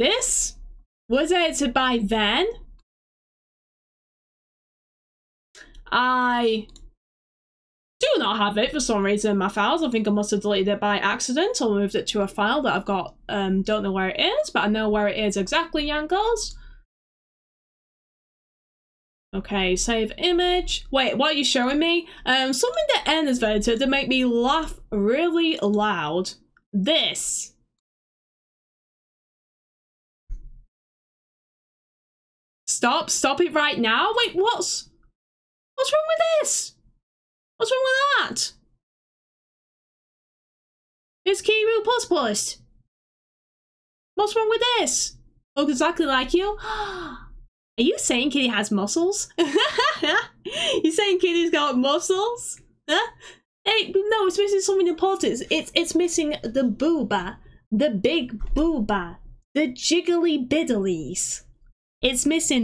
This was edited by then. I do not have it for some reason in my files. I think I must have deleted it by accident or moved it to a file that I've got, um, don't know where it is, but I know where it is exactly, Yankos. Okay, save image. Wait, what are you showing me? Um, something that N has edited to make me laugh really loud. This. Stop, stop it right now. Wait, what's, what's wrong with this? What's wrong with that? It's Kiryu Plus Plus. What's wrong with this? Look exactly like you. Are you saying Kitty has muscles? you saying Kitty's got muscles? Huh? Hey, no, it's missing something important. It's it's missing the booba, the big booba, the jiggly biddlies. It's missing